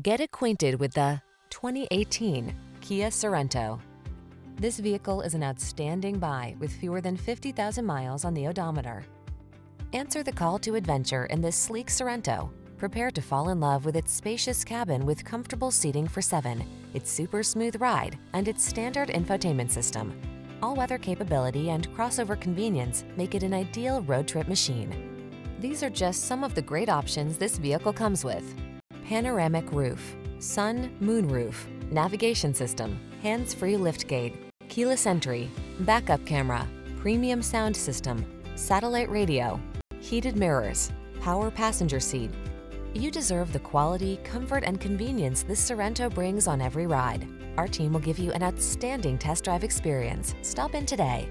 Get acquainted with the 2018 Kia Sorento. This vehicle is an outstanding buy with fewer than 50,000 miles on the odometer. Answer the call to adventure in this sleek Sorento. Prepare to fall in love with its spacious cabin with comfortable seating for seven, its super smooth ride, and its standard infotainment system. All-weather capability and crossover convenience make it an ideal road trip machine. These are just some of the great options this vehicle comes with. Panoramic roof, sun, moon roof, navigation system, hands-free liftgate, keyless entry, backup camera, premium sound system, satellite radio, heated mirrors, power passenger seat. You deserve the quality, comfort, and convenience this Sorento brings on every ride. Our team will give you an outstanding test drive experience. Stop in today.